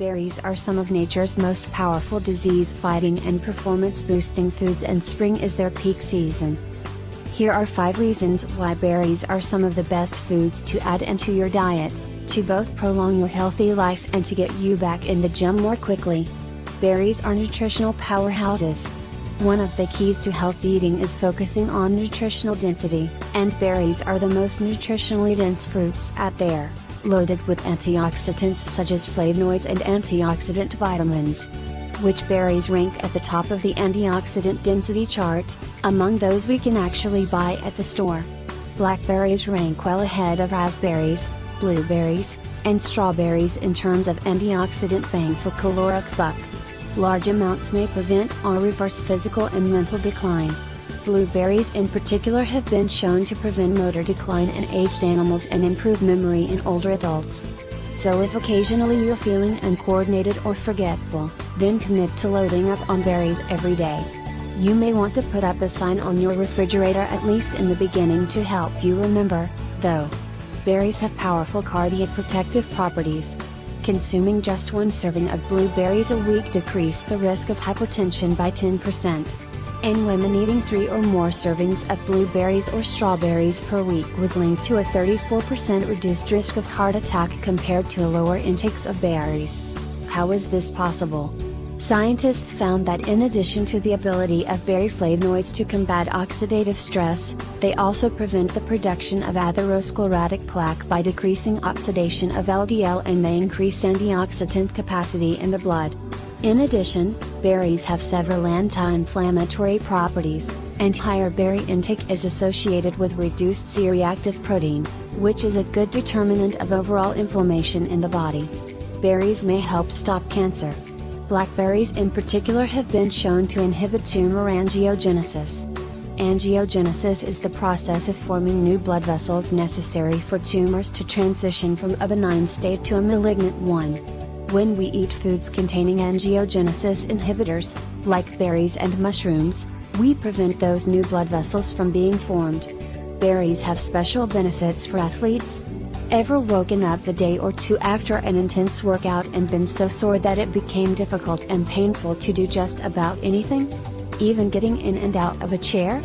Berries are some of nature's most powerful disease fighting and performance boosting foods, and spring is their peak season. Here are 5 reasons why berries are some of the best foods to add into your diet, to both prolong your healthy life and to get you back in the gym more quickly. Berries are nutritional powerhouses. One of the keys to healthy eating is focusing on nutritional density, and berries are the most nutritionally dense fruits out there, loaded with antioxidants such as flavonoids and antioxidant vitamins. Which berries rank at the top of the antioxidant density chart, among those we can actually buy at the store? Blackberries rank well ahead of raspberries, blueberries, and strawberries in terms of antioxidant bang for caloric buck. Large amounts may prevent or reverse physical and mental decline. Blueberries in particular have been shown to prevent motor decline in aged animals and improve memory in older adults. So if occasionally you're feeling uncoordinated or forgetful, then commit to loading up on berries every day. You may want to put up a sign on your refrigerator at least in the beginning to help you remember, though. Berries have powerful cardiac protective properties, Consuming just one serving of blueberries a week decrease the risk of hypertension by 10%. And women eating 3 or more servings of blueberries or strawberries per week was linked to a 34% reduced risk of heart attack compared to a lower intakes of berries. How is this possible? Scientists found that in addition to the ability of berry flavonoids to combat oxidative stress, they also prevent the production of atherosclerotic plaque by decreasing oxidation of LDL and they increase antioxidant capacity in the blood. In addition, berries have several anti-inflammatory properties, and higher berry intake is associated with reduced C-reactive protein, which is a good determinant of overall inflammation in the body. Berries may help stop cancer, Blackberries in particular have been shown to inhibit tumor angiogenesis. Angiogenesis is the process of forming new blood vessels necessary for tumors to transition from a benign state to a malignant one. When we eat foods containing angiogenesis inhibitors, like berries and mushrooms, we prevent those new blood vessels from being formed. Berries have special benefits for athletes, Ever woken up the day or two after an intense workout and been so sore that it became difficult and painful to do just about anything? Even getting in and out of a chair?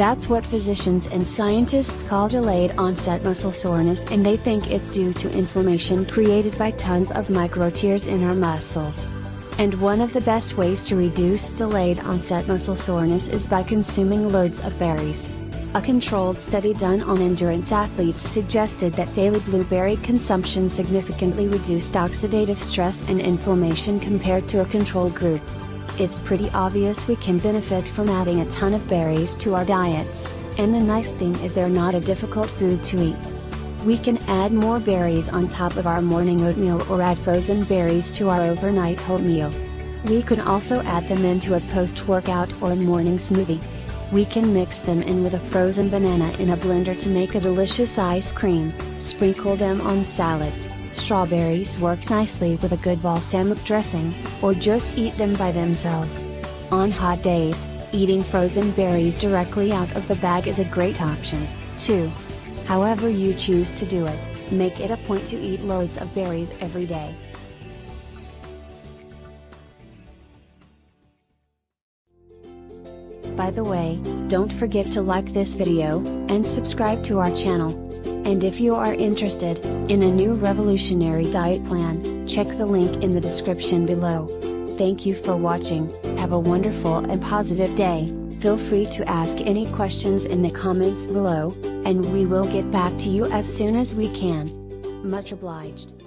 That's what physicians and scientists call delayed onset muscle soreness and they think it's due to inflammation created by tons of micro tears in our muscles. And one of the best ways to reduce delayed onset muscle soreness is by consuming loads of berries. A controlled study done on endurance athletes suggested that daily blueberry consumption significantly reduced oxidative stress and inflammation compared to a control group. It's pretty obvious we can benefit from adding a ton of berries to our diets, and the nice thing is they're not a difficult food to eat. We can add more berries on top of our morning oatmeal or add frozen berries to our overnight oatmeal. We can also add them into a post-workout or morning smoothie. We can mix them in with a frozen banana in a blender to make a delicious ice cream, sprinkle them on salads, strawberries work nicely with a good balsamic dressing, or just eat them by themselves. On hot days, eating frozen berries directly out of the bag is a great option, too. However you choose to do it, make it a point to eat loads of berries every day. By the way, don't forget to like this video, and subscribe to our channel. And if you are interested, in a new revolutionary diet plan, check the link in the description below. Thank you for watching, have a wonderful and positive day, feel free to ask any questions in the comments below, and we will get back to you as soon as we can. Much obliged.